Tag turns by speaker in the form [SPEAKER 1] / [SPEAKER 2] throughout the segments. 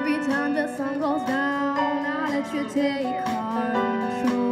[SPEAKER 1] Every time the sun goes down, I let you take control.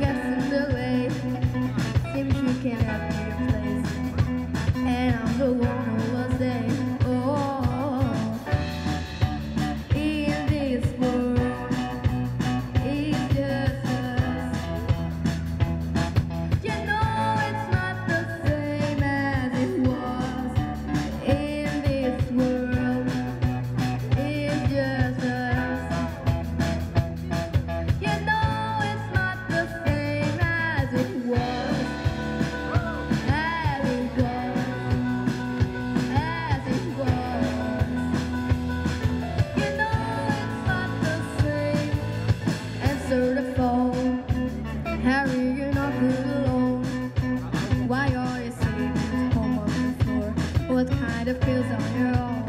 [SPEAKER 1] guessing the way. might have feels on your own.